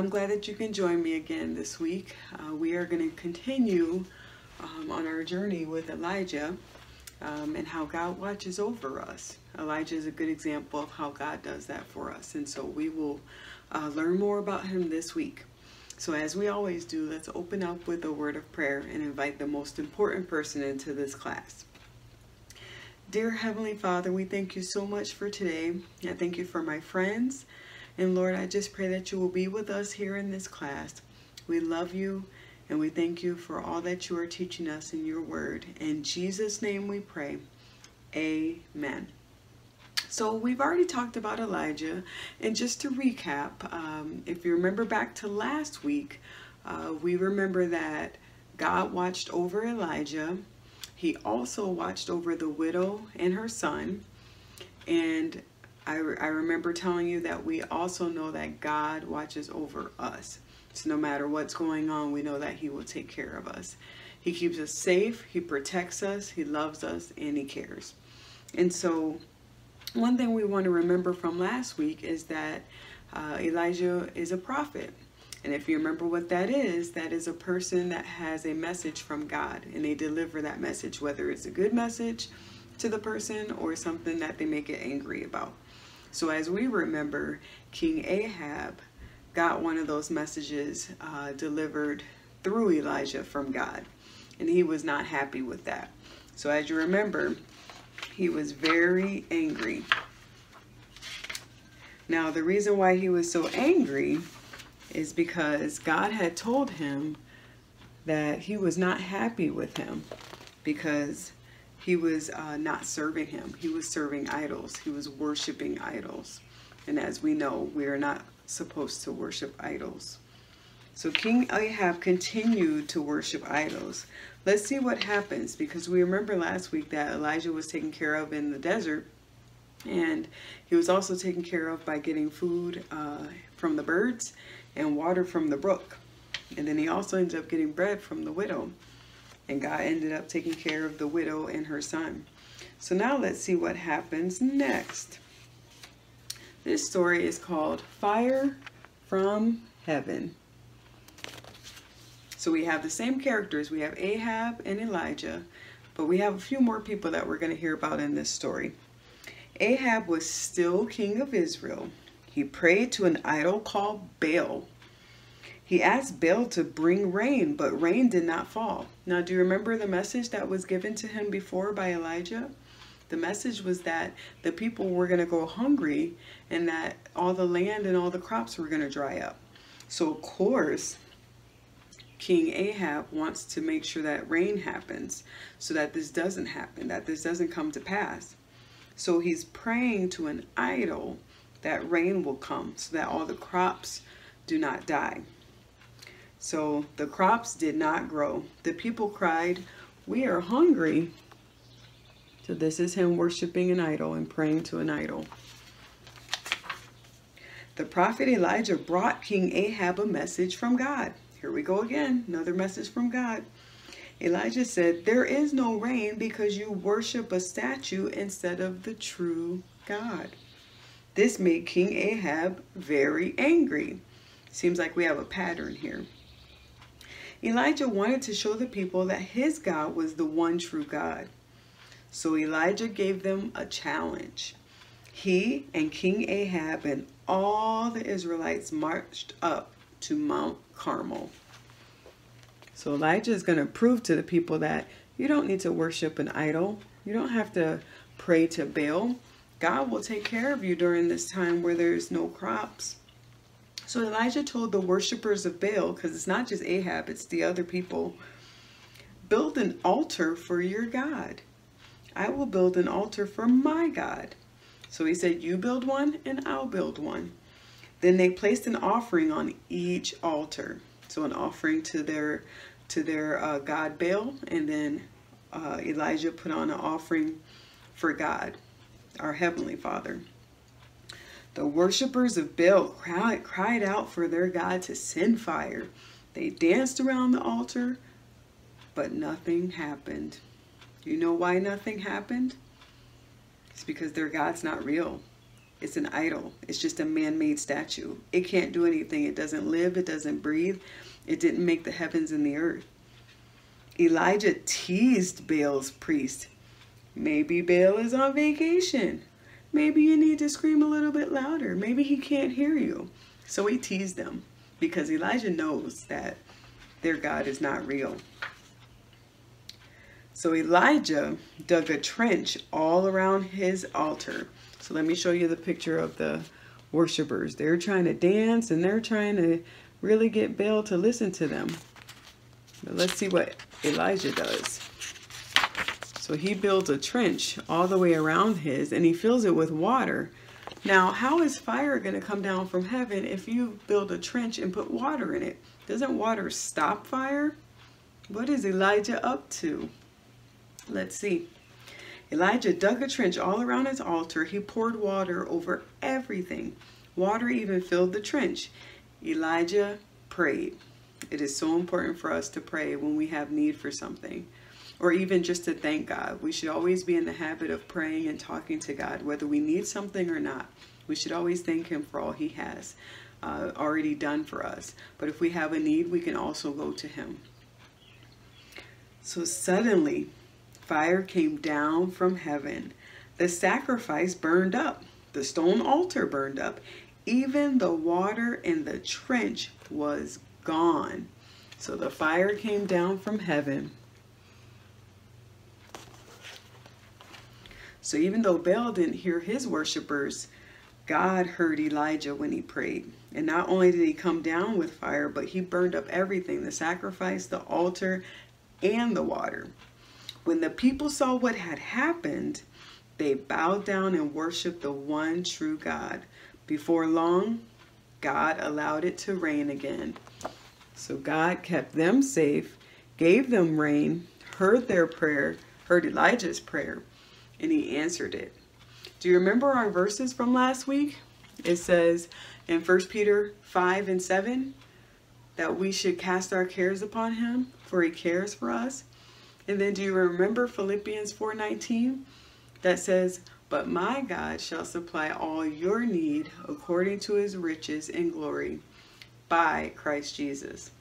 I'm glad that you can join me again this week. Uh, we are going to continue um, on our journey with Elijah um, and how God watches over us. Elijah is a good example of how God does that for us and so we will uh, learn more about him this week. So as we always do, let's open up with a word of prayer and invite the most important person into this class. Dear Heavenly Father, we thank you so much for today. I thank you for my friends. And Lord, I just pray that you will be with us here in this class. We love you and we thank you for all that you are teaching us in your word. In Jesus' name we pray. Amen. So we've already talked about Elijah, and just to recap, um, if you remember back to last week, uh, we remember that God watched over Elijah. He also watched over the widow and her son. And I, re I remember telling you that we also know that God watches over us. So no matter what's going on, we know that he will take care of us. He keeps us safe, he protects us, he loves us, and he cares. And so one thing we want to remember from last week is that uh, Elijah is a prophet. And if you remember what that is, that is a person that has a message from God and they deliver that message, whether it's a good message to the person or something that they may get angry about. So as we remember, King Ahab got one of those messages uh, delivered through Elijah from God. And he was not happy with that. So as you remember, he was very angry. Now, the reason why he was so angry is because God had told him that he was not happy with him because he was uh, not serving him. He was serving idols. He was worshiping idols. And as we know, we are not supposed to worship idols. So King Ahab continued to worship idols. Let's see what happens because we remember last week that Elijah was taken care of in the desert and he was also taken care of by getting food uh, from the birds and water from the brook. And then he also ends up getting bread from the widow. And God ended up taking care of the widow and her son. So now let's see what happens next. This story is called Fire from Heaven. So we have the same characters. We have Ahab and Elijah, but we have a few more people that we're going to hear about in this story. Ahab was still king of Israel. He prayed to an idol called Baal. He asked Baal to bring rain, but rain did not fall. Now, do you remember the message that was given to him before by Elijah? The message was that the people were going to go hungry and that all the land and all the crops were going to dry up. So, of course, King Ahab wants to make sure that rain happens so that this doesn't happen, that this doesn't come to pass. So he's praying to an idol that rain will come so that all the crops do not die. So the crops did not grow. The people cried, we are hungry. So this is him worshiping an idol and praying to an idol. The prophet Elijah brought King Ahab a message from God. Here we go again, another message from God. Elijah said, There is no rain because you worship a statue instead of the true God. This made King Ahab very angry. Seems like we have a pattern here. Elijah wanted to show the people that his God was the one true God. So Elijah gave them a challenge. He and King Ahab and all the Israelites marched up to Mount Carmel. So Elijah is going to prove to the people that you don't need to worship an idol. You don't have to pray to Baal. God will take care of you during this time where there's no crops. So Elijah told the worshippers of Baal, because it's not just Ahab, it's the other people, build an altar for your God. I will build an altar for my God. So he said, you build one and I'll build one. Then they placed an offering on each altar. So an offering to their to their uh, god Baal, and then uh, Elijah put on an offering for God, our Heavenly Father. The worshippers of Baal cried, out for their God to send fire. They danced around the altar, but nothing happened. You know why nothing happened? It's because their God's not real. It's an idol. It's just a man-made statue. It can't do anything. It doesn't live. It doesn't breathe. It didn't make the heavens and the earth. Elijah teased Baal's priest. Maybe Baal is on vacation. Maybe you need to scream a little bit louder. Maybe he can't hear you. So he teased them because Elijah knows that their God is not real. So Elijah dug a trench all around his altar. So let me show you the picture of the worshipers. They're trying to dance and they're trying to really get Baal to listen to them. But let's see what Elijah does. So he builds a trench all the way around his and he fills it with water. Now, how is fire going to come down from heaven if you build a trench and put water in it? Doesn't water stop fire? What is Elijah up to? Let's see. Elijah dug a trench all around his altar. He poured water over everything. Water even filled the trench. Elijah prayed. It is so important for us to pray when we have need for something or even just to thank God. We should always be in the habit of praying and talking to God, whether we need something or not. We should always thank Him for all He has uh, already done for us. But if we have a need, we can also go to Him. So suddenly, fire came down from heaven. The sacrifice burned up. The stone altar burned up. Even the water in the trench was gone. So the fire came down from heaven. So even though Baal didn't hear his worshipers, God heard Elijah when he prayed. And not only did he come down with fire, but he burned up everything, the sacrifice, the altar, and the water. When the people saw what had happened, they bowed down and worshiped the one true God. Before long, God allowed it to rain again. So God kept them safe, gave them rain, heard their prayer, heard Elijah's prayer, and he answered it. Do you remember our verses from last week? It says in 1 Peter 5 and 7 that we should cast our cares upon him, for he cares for us. And then do you remember Philippians 4.19 that says, But my God shall supply all your need according to his riches in glory by Christ Jesus.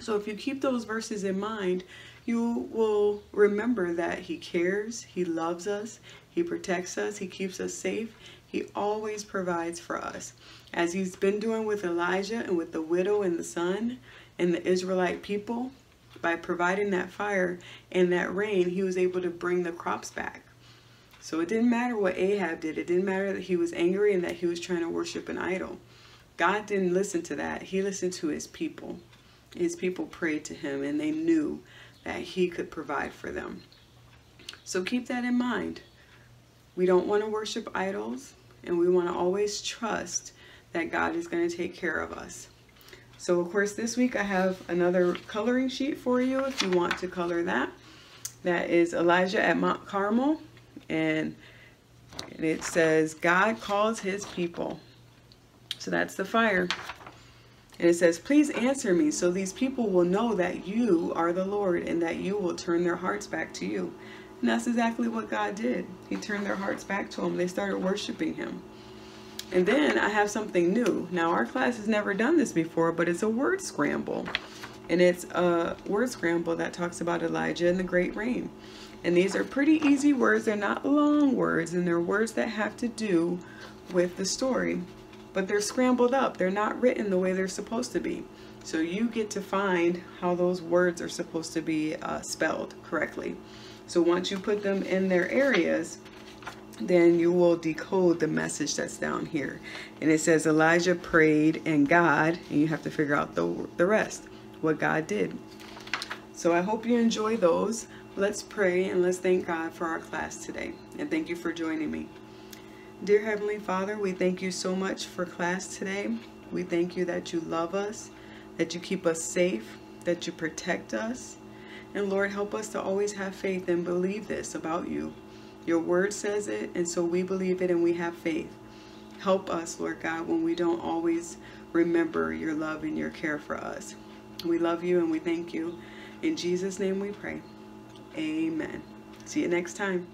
So if you keep those verses in mind, you will remember that he cares, he loves us, he protects us, he keeps us safe, he always provides for us. As he's been doing with Elijah and with the widow and the son and the Israelite people, by providing that fire and that rain, he was able to bring the crops back. So it didn't matter what Ahab did. It didn't matter that he was angry and that he was trying to worship an idol. God didn't listen to that. He listened to his people. His people prayed to him and they knew that he could provide for them. So keep that in mind. We don't want to worship idols and we want to always trust that God is going to take care of us. So of course this week I have another coloring sheet for you if you want to color that. That is Elijah at Mount Carmel and it says God calls his people. So that's the fire. And it says, please answer me so these people will know that you are the Lord and that you will turn their hearts back to you. And that's exactly what God did. He turned their hearts back to him. They started worshiping him. And then I have something new. Now our class has never done this before, but it's a word scramble. And it's a word scramble that talks about Elijah and the great rain. And these are pretty easy words. They're not long words and they're words that have to do with the story. But they're scrambled up. They're not written the way they're supposed to be. So you get to find how those words are supposed to be uh, spelled correctly. So once you put them in their areas, then you will decode the message that's down here. And it says Elijah prayed and God, and you have to figure out the, the rest, what God did. So I hope you enjoy those. Let's pray and let's thank God for our class today. And thank you for joining me. Dear Heavenly Father, we thank you so much for class today. We thank you that you love us, that you keep us safe, that you protect us. And Lord, help us to always have faith and believe this about you. Your word says it, and so we believe it and we have faith. Help us, Lord God, when we don't always remember your love and your care for us. We love you and we thank you. In Jesus' name we pray. Amen. See you next time.